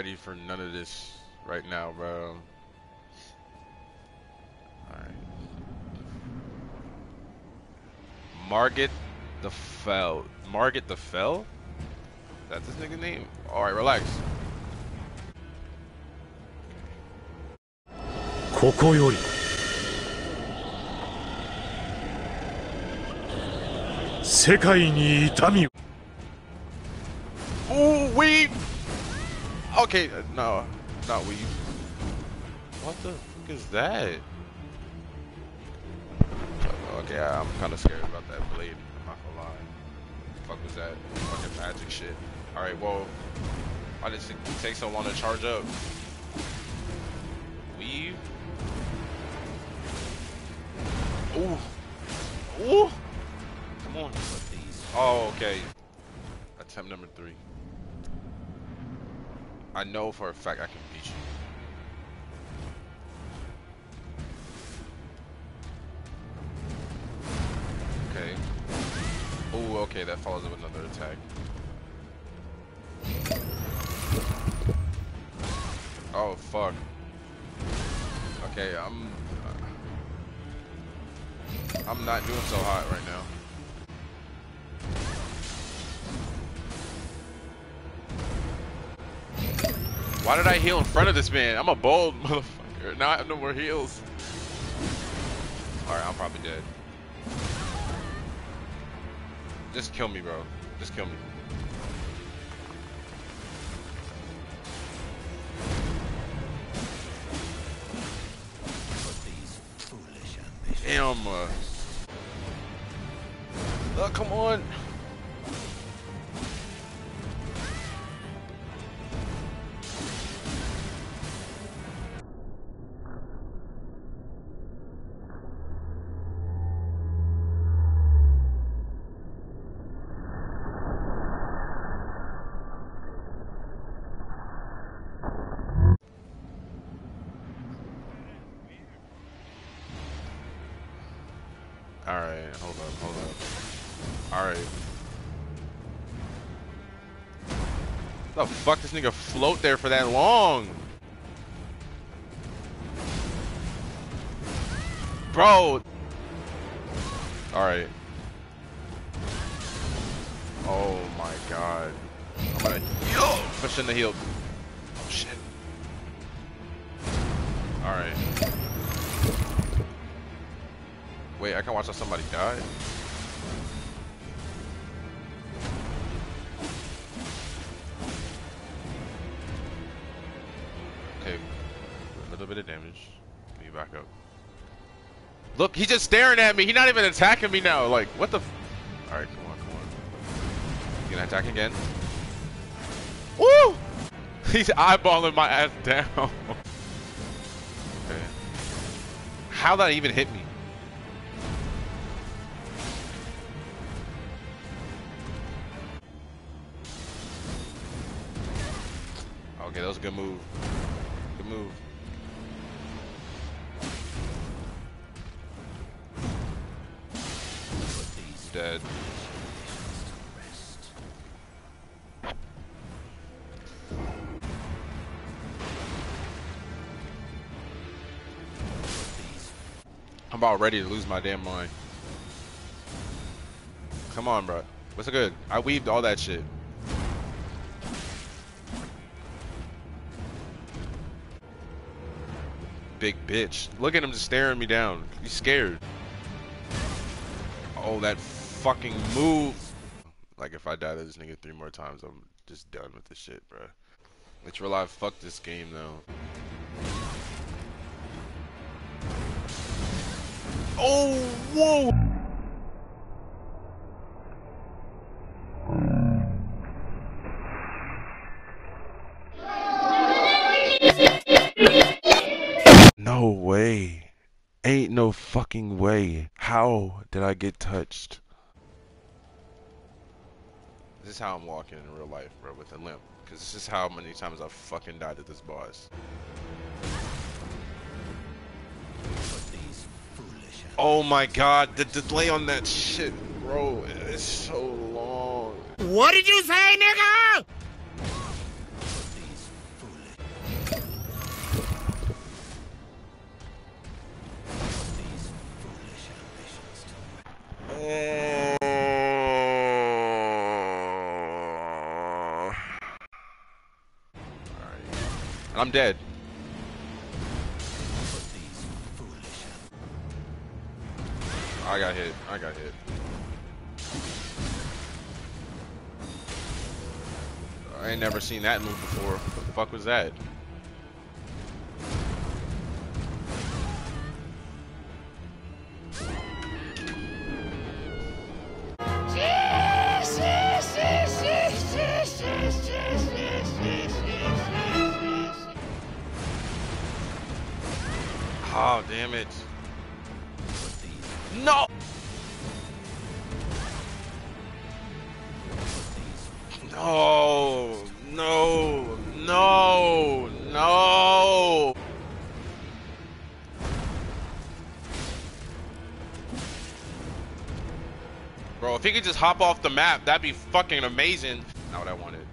ready for none of this right now, bro. Alright. Margit the Fell. Margit the Fell? That's his nigga name? Alright, relax. ここより世界に痛みを Ooh, weave! Okay, uh, no, not weave. What the fuck is that? Okay, I'm kind of scared about that blade. I'm not gonna lie. fuck was that? Fucking magic shit. Alright, well, why did it take so long to charge up? Weave? Ooh. Ooh! Come on. Oh, okay. Attempt number three. I know for a fact I can beat you. Okay. Oh, okay, that follows up another attack. Oh, fuck. Okay, I'm... I'm not doing so hot right now. Why did I heal in front of this man? I'm a bold motherfucker. Now I have no more heals. Alright, I'm probably dead. Just kill me, bro. Just kill me. Damn. Uh... Oh, come on. Alright, hold up, hold up. Alright. The fuck this nigga float there for that long? Bro! Alright. Oh my god. I'm gonna heal! Push in the heal. Oh shit. Alright. Wait, I can watch how somebody die? Okay, a little bit of damage. Let me back up. Look, he's just staring at me. He's not even attacking me now. Like, what the? All right, come on, come on. You gonna attack again? Woo! He's eyeballing my ass down. okay. How that even hit me? Okay, that was a good move. Good move. Dead. I'm about ready to lose my damn mind. Come on, bro. What's good? I weaved all that shit. Big bitch. Look at him just staring me down. He's scared. Oh, that fucking move. Like, if I die to this nigga three more times, I'm just done with this shit, bro. Let's real life. Fuck this game, though. Oh, whoa! Ain't no fucking way. How did I get touched? This is how I'm walking in real life, bro, with a limp. Because this is how many times I've fucking died at this boss. Oh my god, the delay on that shit, bro, is so long. What did you say, nigga? I'm dead. I got hit. I got hit. I ain't never seen that move before. What the fuck was that? No! No! No! No! Bro, if he could just hop off the map, that'd be fucking amazing. Not what I wanted.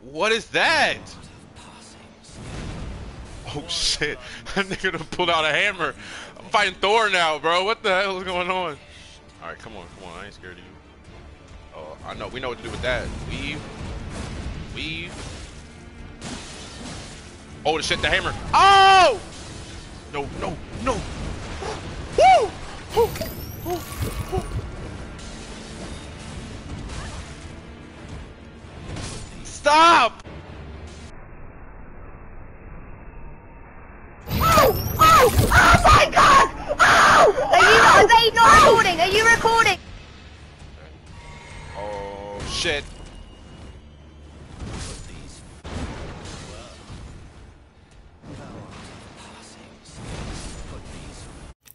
What is that? Oh shit, that nigga done pulled out a hammer. I'm fighting Thor now, bro. What the hell is going on? Alright, come on, come on. I ain't scared of you. Oh, I know. We know what to do with that. Weave. Weave. Oh, the shit, the hammer. Oh! No, no, no. Woo! Woo! Woo! Stop!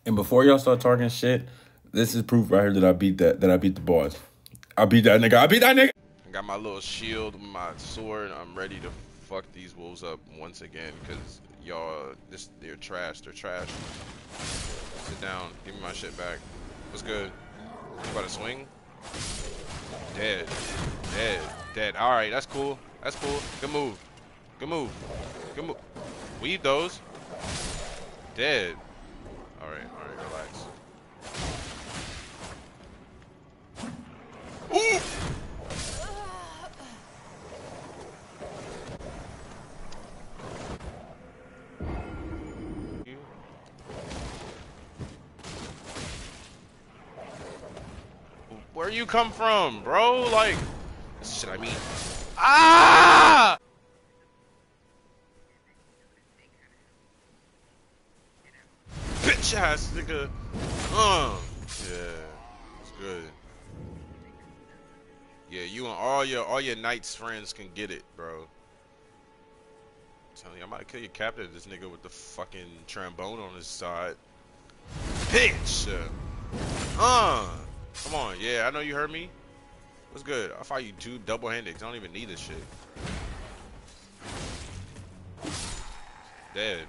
And before y'all start talking shit, this is proof right here that I beat that that I beat the boss. I beat that nigga. I beat that nigga. I got my little shield, my sword. I'm ready to fuck these wolves up once again because y'all, this they're trash. They're trash. Sit down. Give me my shit back. What's good? You about to swing? Dead. Dead. Dead. All right, that's cool. That's cool. Good move. Good move. Good move. Weave those. Dead. All right. All right. Relax. Ooh! Where you come from, bro? Like, this shit I mean. Ah! Ass nigga. Uh. Yeah. It's good. Yeah, you and all your all your knights friends can get it, bro. I'm I might kill your captain, this nigga with the fucking trombone on his side. Bitch! Uh, come on, yeah, I know you heard me. What's good? I'll fight you two double-handed, I don't even need this shit. Dead.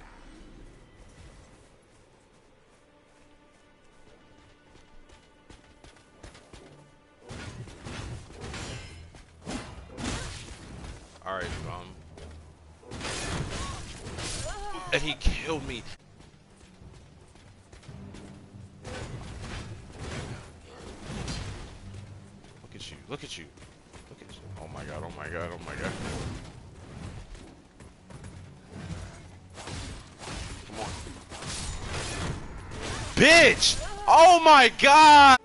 At you, look at you. Look at you. Oh my god, oh my god, oh my god. Come on. Bitch! Oh my god!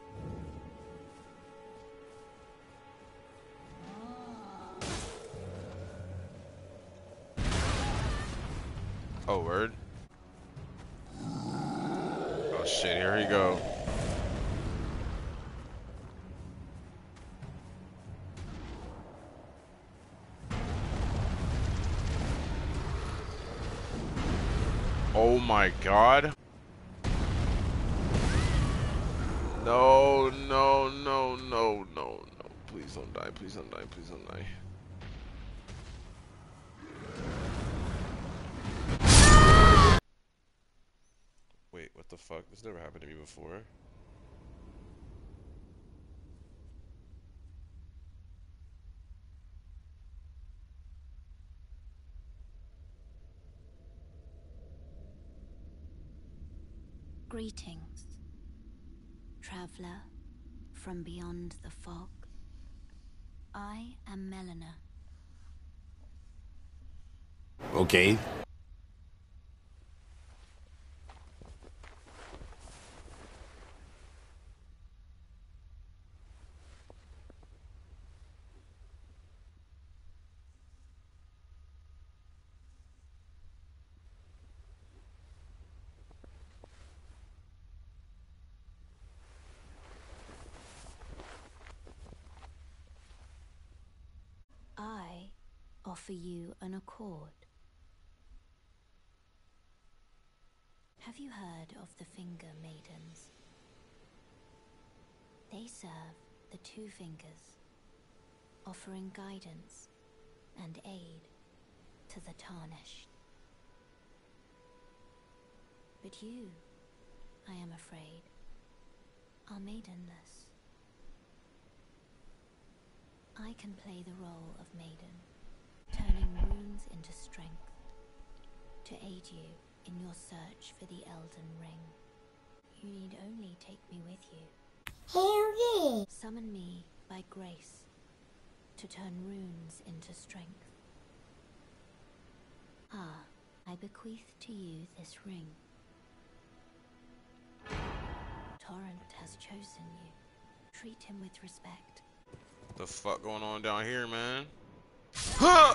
Oh my god. No, no, no, no, no, no. Please don't die, please don't die, please don't die. Wait, what the fuck? This never happened to me before. Greetings, traveler from beyond the fog. I am Melina. Okay. I offer you an accord. Have you heard of the Finger Maidens? They serve the Two Fingers, offering guidance and aid to the tarnished. But you, I am afraid, are maidenless. I can play the role of maiden, turning runes into strength to aid you in your search for the Elden Ring. You need only take me with you. Hell yeah! Summon me by grace to turn runes into strength. Ah, I bequeath to you this ring. Torrent has chosen you. Treat him with respect. The fuck going on down here, man? Huh!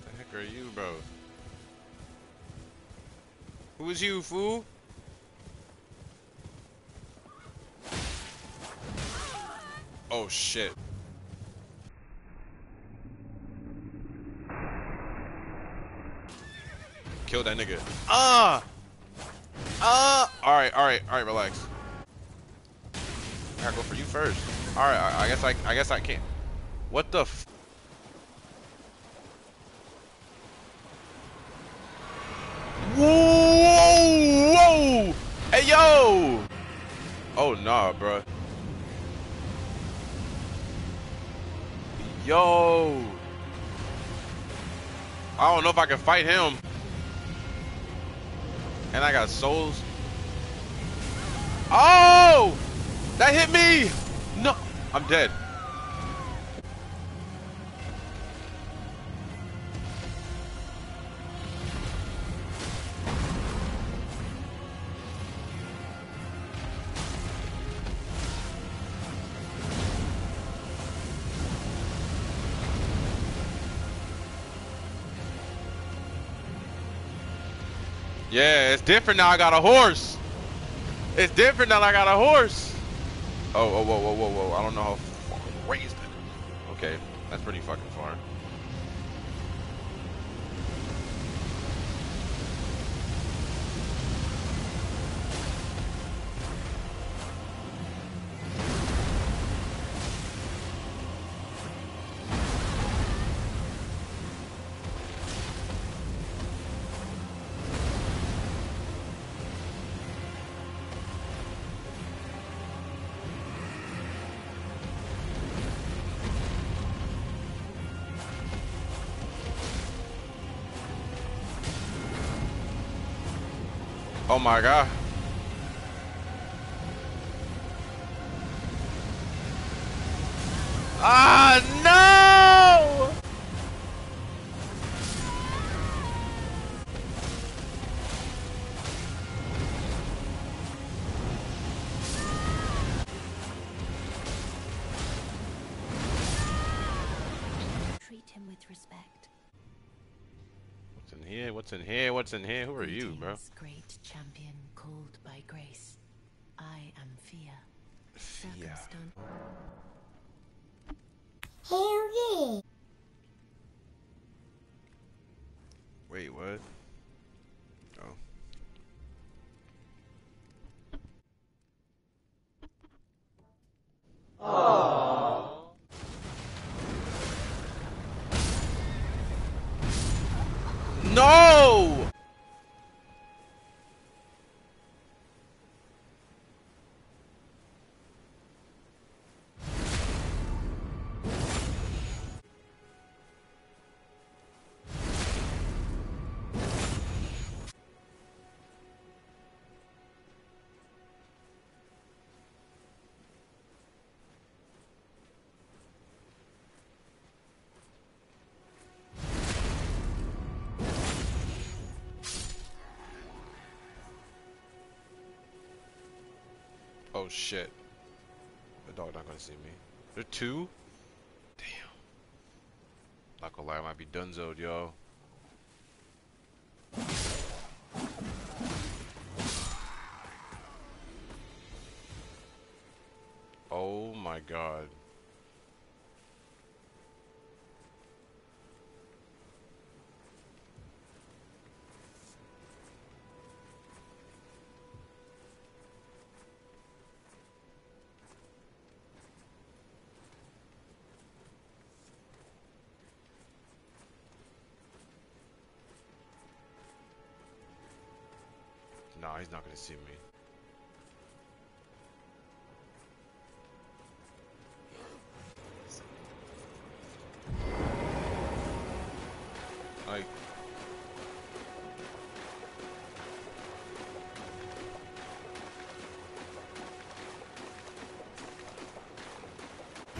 The heck are you, bro? Who is you, fool? Oh shit. Kill that nigga. Ah! Uh, all right, all right, all right. Relax. I gotta go for you first. All right, I, I guess I, I guess I can't. What the? F whoa, whoa! Hey, yo! Oh nah, bro. Yo! I don't know if I can fight him. And I got souls. Oh! That hit me! No! I'm dead. Yeah, it's different now. I got a horse. It's different now. I got a horse. Oh, oh, whoa, whoa, whoa, whoa! I don't know how far is that. Okay, that's pretty fucking far. Oh my god. What's in here? What's in here? Who are you, bro? Great champion called by grace. I am Fear. Yeah. Circumstan- Hell yeah! Wait, what? Oh. No! Oh shit. The dog not gonna see me. There two? Damn. Not gonna lie, I might be dunzoed, yo. Oh my god. Nah, he's not gonna see me. Like,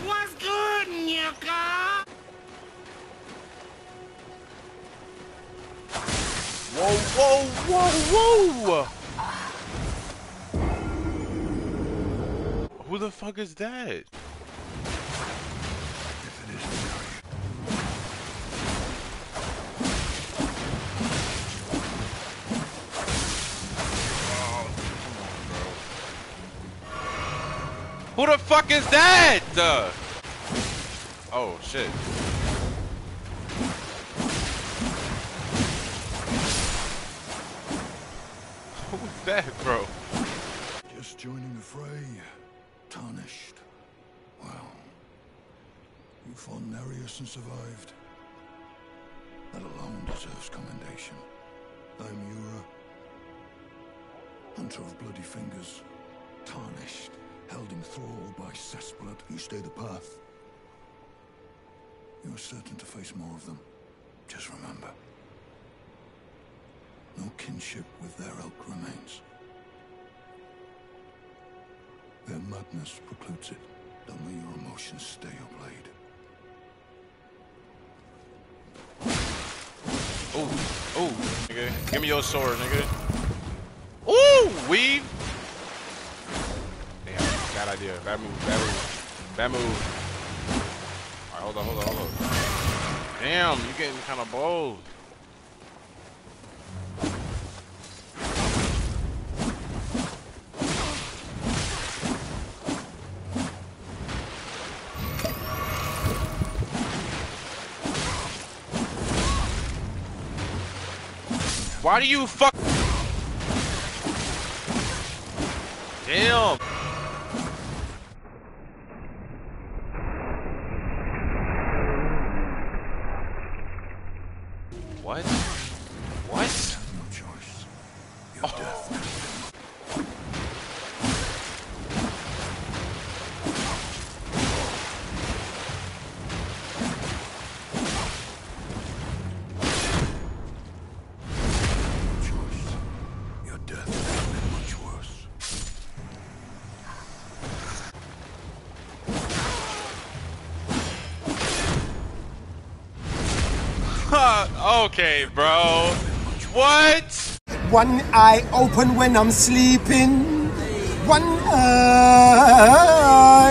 What's good, Nyaka? whoa, whoa, whoa, whoa! Fuck is that? Who the fuck is that? Uh, oh shit. Who's that, bro? And survived. That alone deserves commendation. I'm Yura, hunter of bloody fingers, tarnished, held in thrall by cessblood. You stay the path. You are certain to face more of them. Just remember, no kinship with their elk remains. Their madness precludes it. Don't let your emotions stay your blade. Oh, oh, nigga. Give me your sword, nigga. Ooh, weave. Damn, bad idea. Bad move, bad move. Bad move. Alright, hold on, hold on, hold on. Damn, you getting kind of bold. Why do you fuck? Damn. What? What? No choice. Your oh. death. Okay, bro. What? One eye open when I'm sleeping. One eye.